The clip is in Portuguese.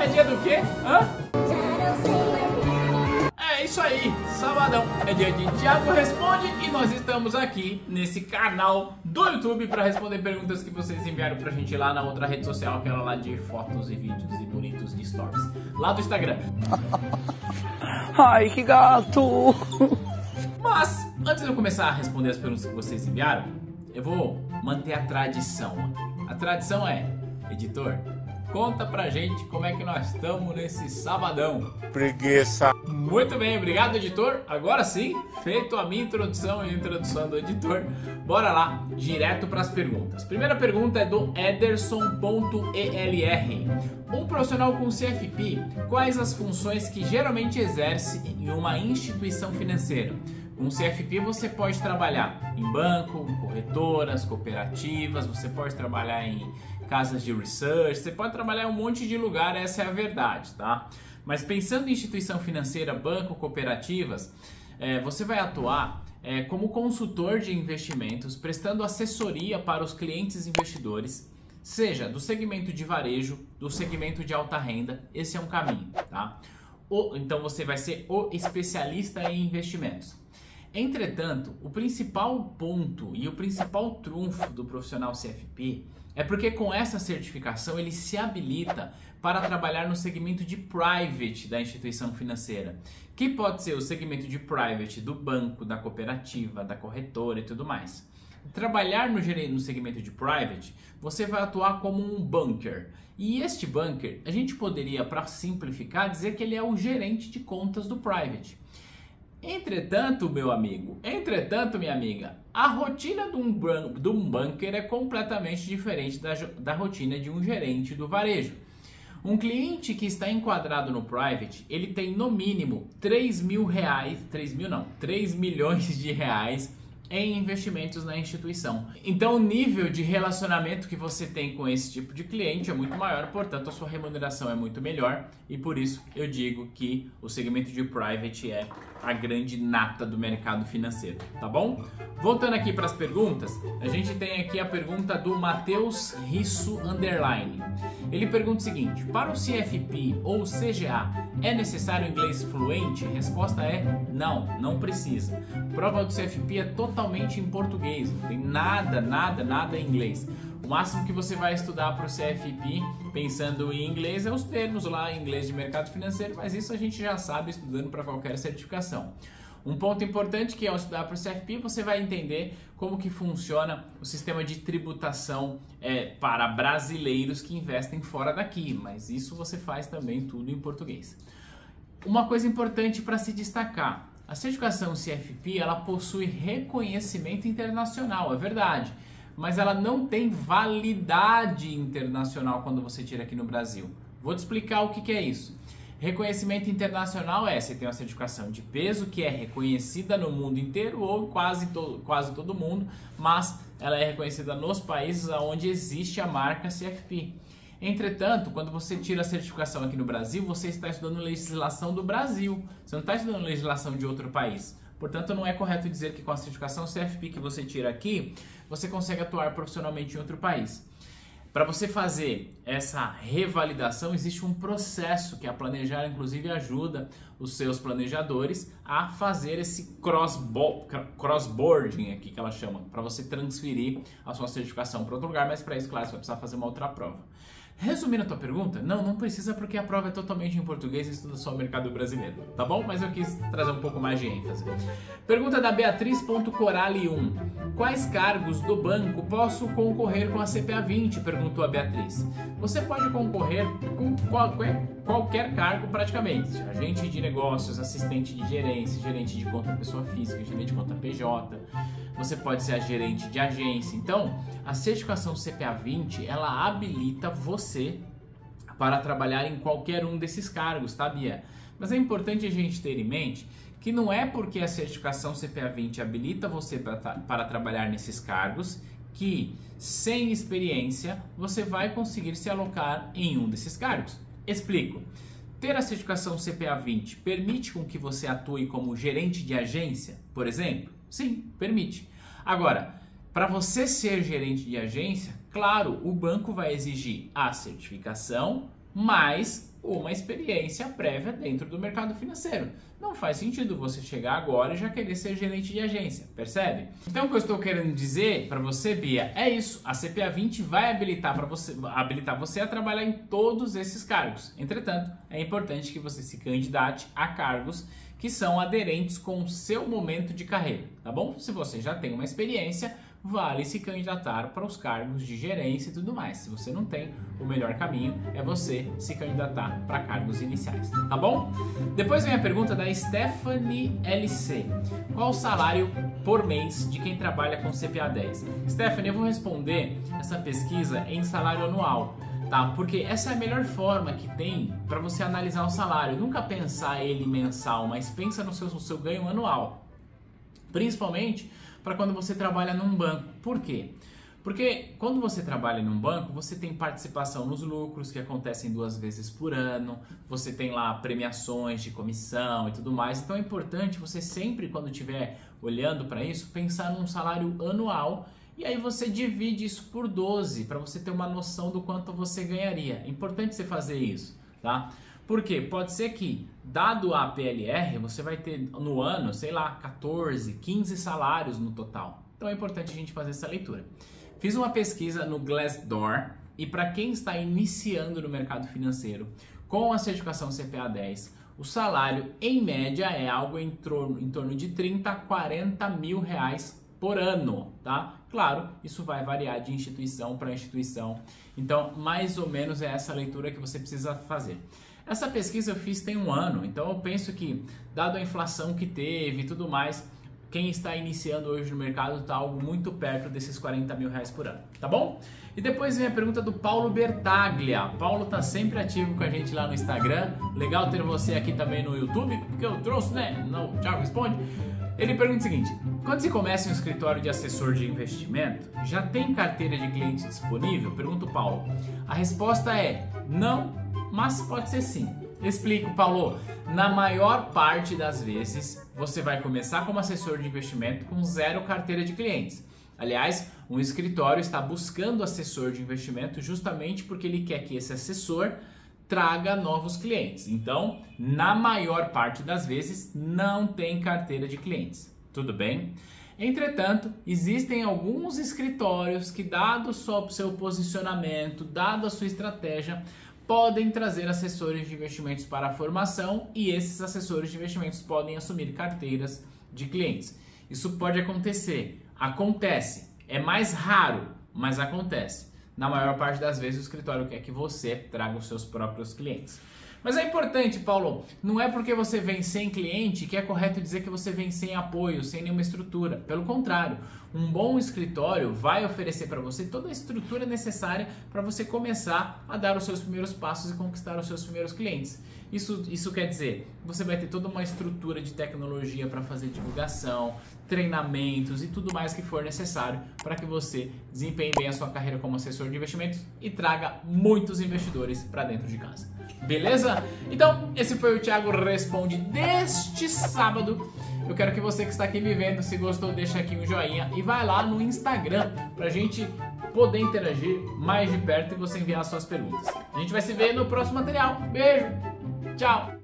É dia do quê? Hã? É isso aí, sabadão. É dia de Thiago Responde e nós estamos aqui nesse canal do YouTube para responder perguntas que vocês enviaram pra gente lá na outra rede social, aquela lá de fotos e vídeos e bonitos de stories. Lá do Instagram. Ai, que gato! Mas, antes de eu começar a responder as perguntas que vocês enviaram, eu vou manter a tradição. A tradição é, editor, conta pra gente como é que nós estamos nesse sabadão. Preguiça. Muito bem, obrigado, editor. Agora sim, feito a minha introdução e a introdução do editor, bora lá, direto para as perguntas. Primeira pergunta é do Ederson.elr. Um profissional com CFP, quais as funções que geralmente exerce em uma instituição financeira? Com CFP você pode trabalhar em banco, corretoras, cooperativas, você pode trabalhar em casas de research, você pode trabalhar em um monte de lugar, essa é a verdade, tá? Mas pensando em instituição financeira, banco, cooperativas, é, você vai atuar é, como consultor de investimentos, prestando assessoria para os clientes investidores, seja do segmento de varejo, do segmento de alta renda, esse é um caminho, tá? O, então você vai ser o especialista em investimentos. Entretanto, o principal ponto e o principal trunfo do profissional CFP é porque com essa certificação ele se habilita para trabalhar no segmento de private da instituição financeira, que pode ser o segmento de private do banco, da cooperativa, da corretora e tudo mais. Trabalhar no, no segmento de private, você vai atuar como um bunker. E este bunker, a gente poderia, para simplificar, dizer que ele é o gerente de contas do private. Entretanto, meu amigo, entretanto, minha amiga, a rotina de um, de um bunker é completamente diferente da, da rotina de um gerente do varejo. Um cliente que está enquadrado no private, ele tem no mínimo 3 mil reais, 3 mil não, 3 milhões de reais em investimentos na instituição. Então, o nível de relacionamento que você tem com esse tipo de cliente é muito maior, portanto, a sua remuneração é muito melhor e por isso eu digo que o segmento de private é a grande nata do mercado financeiro, tá bom? Voltando aqui para as perguntas, a gente tem aqui a pergunta do Matheus Risso Underline. Ele pergunta o seguinte: para o CFP ou CGA, é necessário inglês fluente? Resposta é não, não precisa. Prova do CFP é totalmente em português, não tem nada, nada, nada em inglês. O máximo que você vai estudar para o CFP pensando em inglês é os termos lá em inglês de mercado financeiro, mas isso a gente já sabe estudando para qualquer certificação. Um ponto importante que ao estudar para o CFP você vai entender como que funciona o sistema de tributação é, para brasileiros que investem fora daqui, mas isso você faz também tudo em português. Uma coisa importante para se destacar, a certificação CFP ela possui reconhecimento internacional, é verdade mas ela não tem validade internacional quando você tira aqui no Brasil. Vou te explicar o que, que é isso. Reconhecimento internacional é você tem uma certificação de peso que é reconhecida no mundo inteiro ou quase, to quase todo mundo, mas ela é reconhecida nos países onde existe a marca CFP. Entretanto, quando você tira a certificação aqui no Brasil, você está estudando legislação do Brasil, você não está estudando legislação de outro país. Portanto, não é correto dizer que com a certificação CFP que você tira aqui, você consegue atuar profissionalmente em outro país. Para você fazer essa revalidação, existe um processo que a Planejar, inclusive, ajuda os seus planejadores a fazer esse crossboarding aqui que ela chama, para você transferir a sua certificação para outro lugar, mas para isso, claro, você vai precisar fazer uma outra prova. Resumindo a tua pergunta, não, não precisa porque a prova é totalmente em português e estuda só o mercado brasileiro, tá bom? Mas eu quis trazer um pouco mais de ênfase. Pergunta da Beatriz.corali1. Quais cargos do banco posso concorrer com a CPA 20? Perguntou a Beatriz. Você pode concorrer com qualquer, qualquer cargo praticamente. Agente de negócios, assistente de gerência, gerente de conta pessoa física, gerente de conta PJ. Você pode ser a gerente de agência. Então, a certificação CPA 20, ela habilita você para trabalhar em qualquer um desses cargos, tá, Bia? Mas é importante a gente ter em mente que não é porque a certificação CPA 20 habilita você para, para trabalhar nesses cargos que, sem experiência, você vai conseguir se alocar em um desses cargos. Explico. Ter a certificação CPA 20 permite com que você atue como gerente de agência, por exemplo? Sim, permite. Agora, para você ser gerente de agência, claro, o banco vai exigir a certificação mais uma experiência prévia dentro do mercado financeiro. Não faz sentido você chegar agora e já querer ser gerente de agência, percebe? Então o que eu estou querendo dizer para você, Bia, é isso. A CPA 20 vai habilitar para você habilitar você a trabalhar em todos esses cargos. Entretanto, é importante que você se candidate a cargos que são aderentes com o seu momento de carreira, tá bom? Se você já tem uma experiência, vale se candidatar para os cargos de gerência e tudo mais. Se você não tem, o melhor caminho é você se candidatar para cargos iniciais, tá bom? Depois vem a pergunta da Stephanie LC. Qual o salário por mês de quem trabalha com CPA 10? Stephanie, eu vou responder essa pesquisa em salário anual. Tá, porque essa é a melhor forma que tem para você analisar o salário. Nunca pensar ele mensal, mas pensa no seu, no seu ganho anual. Principalmente para quando você trabalha num banco. Por quê? Porque quando você trabalha num banco, você tem participação nos lucros que acontecem duas vezes por ano, você tem lá premiações de comissão e tudo mais. Então é importante você sempre, quando estiver olhando para isso, pensar num salário anual e aí você divide isso por 12 para você ter uma noção do quanto você ganharia. É importante você fazer isso, tá? Porque pode ser que, dado a PLR, você vai ter no ano, sei lá, 14, 15 salários no total. Então é importante a gente fazer essa leitura. Fiz uma pesquisa no Glassdoor e para quem está iniciando no mercado financeiro com a certificação CPA 10, o salário em média é algo em torno, em torno de 30 a 40 mil reais por ano, tá? Claro, isso vai variar de instituição para instituição. Então, mais ou menos é essa leitura que você precisa fazer. Essa pesquisa eu fiz tem um ano, então eu penso que, dado a inflação que teve e tudo mais, quem está iniciando hoje no mercado está algo muito perto desses 40 mil reais por ano, tá bom? E depois vem a pergunta do Paulo Bertaglia. Paulo tá sempre ativo com a gente lá no Instagram. Legal ter você aqui também no YouTube, porque eu trouxe, né? No Thiago Responde. Ele pergunta o seguinte: quando se começa um escritório de assessor de investimento, já tem carteira de cliente disponível? Pergunta o Paulo. A resposta é não mas pode ser sim. Explico, Paulo. Na maior parte das vezes, você vai começar como assessor de investimento com zero carteira de clientes. Aliás, um escritório está buscando assessor de investimento justamente porque ele quer que esse assessor traga novos clientes. Então, na maior parte das vezes, não tem carteira de clientes. Tudo bem? Entretanto, existem alguns escritórios que, dado o seu posicionamento, dado a sua estratégia, podem trazer assessores de investimentos para a formação e esses assessores de investimentos podem assumir carteiras de clientes. Isso pode acontecer, acontece, é mais raro, mas acontece. Na maior parte das vezes o escritório quer que você traga os seus próprios clientes. Mas é importante, Paulo, não é porque você vem sem cliente que é correto dizer que você vem sem apoio, sem nenhuma estrutura. Pelo contrário, um bom escritório vai oferecer para você toda a estrutura necessária para você começar a dar os seus primeiros passos e conquistar os seus primeiros clientes. Isso, isso quer dizer, você vai ter toda uma estrutura de tecnologia para fazer divulgação, treinamentos e tudo mais que for necessário para que você desempenhe bem a sua carreira como assessor de investimentos e traga muitos investidores para dentro de casa. Beleza? Então, esse foi o Thiago Responde deste sábado. Eu quero que você que está aqui me vendo, se gostou, deixa aqui um joinha e vai lá no Instagram pra gente poder interagir mais de perto e você enviar suas perguntas. A gente vai se ver no próximo material. Beijo! Tchau!